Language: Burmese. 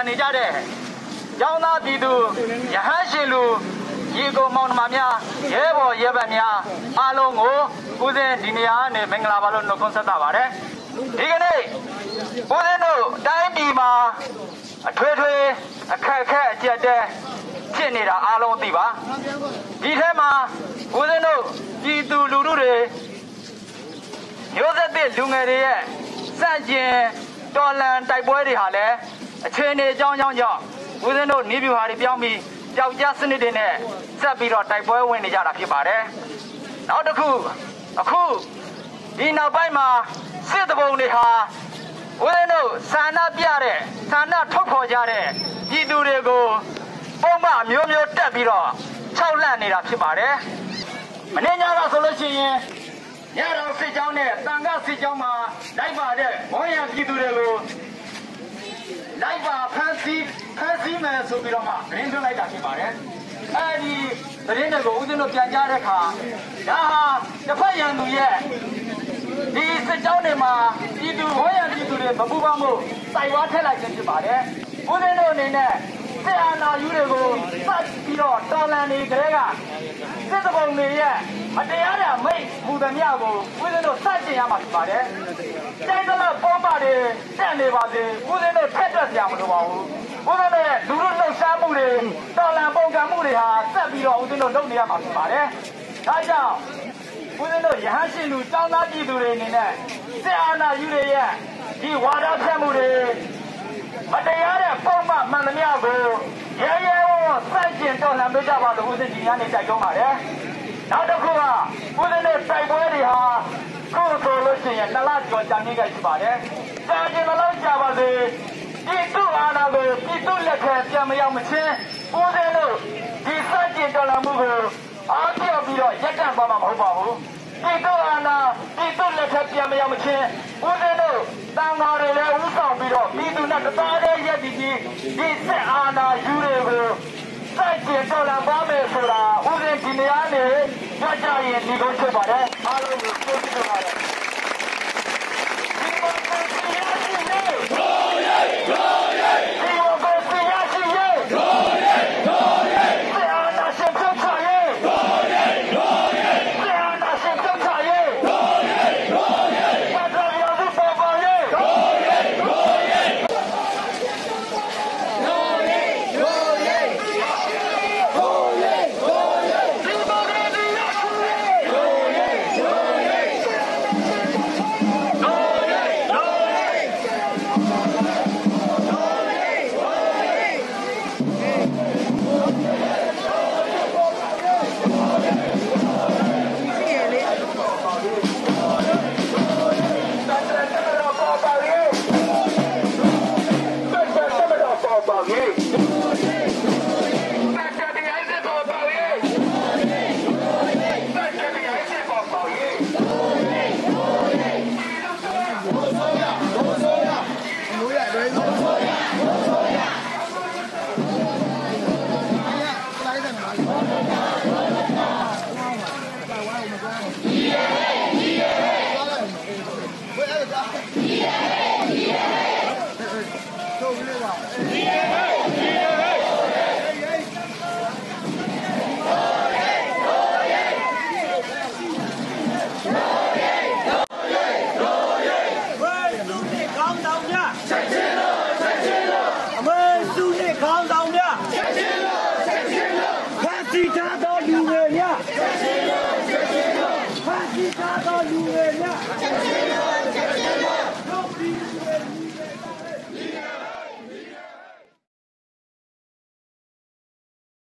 င်တော်လှန်နေကြတဲ့ကျောင်းသားပြည်သူရဟန်းရှင်လူရေကုန်မောင်နှမများရဲဘော်ရဲဘက်များအားလုံးကိုဦးစင်းဒီနေရာကနေမင်္ဂလာပါလို့နှုတ်ခွန်းဆက်တာပါတယ်ဒီကနေ့ဦးစင်းတို့တိုင်းပြည်မှာအထွေထွေအခက်အခဲအကျက်တဲဖြစ်နေတာအားလုံးသိပါဒီထဲမှာဦးစင်းတို့ပြည်သူလူထုတွေမျိုးဆက်သစ်လူငယ်တွေရဲ့စန့်ကျင်တော်လန်တိုက်ပွဲတွေဟာလည်း အခြေအနေအကြောင်းအကြောင်းကြောင့်ဦးဇင်းတို့နေပြူဟာတွေပြောင်းပြီးကြောက်ကြစနစ်တွေနဲ့ဆက်ပြီးတော့တိုက်ပွဲဝင်နေကြတာဖြစ်ပါတယ်။နောက်တစ်ခုအခုဒီနောက်ပိုင်းမှာစစ်တဘုံတွေဟာဦးဇင်းတို့ဆန္ဒပြတဲ့ဆန္ဒထုတ်ဖော်ကြတဲ့ပြည်သူတွေကိုပုံမှန်မျိုးမျိုးတက်ပြီးတော့ခြောက်လန့်နေတာဖြစ်ပါတယ်။မနေ့ညကဆိုလို့ရှိရင်ညတော်စစ်ကြောင်းနဲ့တန်ခါစစ်ကြောင်းမှာလိုက်ပါတဲ့ဘွန်ရံပြည်သူတွေကိုလိုက်ပါဖမ်းဆီးဖ မ်းဆီးမယ်ဆိုပြီးတော့မှရင်းသွင်းလိုက်တာဖြစ်ပါတယ်။အဲဒီသတင်းတွေကိုဦးဇင်းတို့ပြန်ကြားတဲ့အခါဒါဟာတစ်ဖက်ရန်သူရဲ့ဒီစစ်ကြောင်းတွေမှာပြည်သူဘွန်ရံပြည်သူတွေမပူပါမှုစိုက်ဝါထက်လိုက်ခြင်းဖြစ်ပါတယ်။ဦးဇင်းတို့အနေနဲ့ စစ်အာဏာယူတွေကိုစပြီးတော့တော်လန်နေကြတဲ့ကစစ်တဘုံတွေရဲ့မတရားတဲ့မိတ်မူသမျှကိုဦးဇင်းတို့စတင်ရမှာဖြစ်ပါတယ်။တိုင်းကလေးပေါ်ပါတယ်တက်နေပါစေဦးဇင်းတို့ထက်တက်ကြမလို့ပါဘူး။ဦးဇင်းတို့ရဲ့လူလူလှုပ်ရှားမှုတွေတော်လန်ပုံကံမှုတွေဟာဆက်ပြီးတော့ဦးဇင်းတို့လုပ်နေရမှာဖြစ်ပါတယ်။ဒါကြောင့်ဦးဇင်းတို့ရဟန်းရှင်လူတောင်းသားပြည်သူတွေအနေနဲ့စစ်အာဏာယူတွေရဲ့ဒီဝါဒဖြတ်မှုတွေမတရားတဲ့ပုံမှန်မှန်သမျှကိုရဲရဲဝံ့ဝံ့စိုက် ကျင်တော်လှန်ပေးကြပါလို့ဦးဇင်းဒီညနေတိုက်တွန်းပါတယ်။နောက်တစ်ခုကဦးဇင်းတို့တိုက်ပွဲတွေဟာကိုယ်ဆိုလို့ရှိရင်နှစ်လကျော်ကြာနေကြရှိပါတယ်။ကြာကျင်တော့ကြာပါစေ။ဒီသူ့အာဏာကိုပြည်သူလက်ထဲပြန်မရောက်မချင်းဦးဇင်းတို့ဒီစိုက်ကျင်တော်လှန်မှုကိုအားပြော့ပြီးတော့ရက်တန့်သွားမှာမဟုတ်ပါဘူး။ဒီတော့အာနာဒီတော့လက်ထက်ပြန်မရမချင်းဦးဇင်းတို့တန်ဃာတွေလည်းဥဆောင်ပြီးတော့ပြည်သူနဲ့တသားတည်းရက်တည်ပြီးဒီစစ်အာဏာယူတွေကို စိုက်ကျင်တော်လာပါမယ်ဆိုတာဦးဇင်းဒီနေရာနေကြကြရင်ဒီကိုချက်ပါတယ်အားလုံးကိုကျေးဇူးတင်ပါတယ်ဒီမှာပြည်ရ bagulho.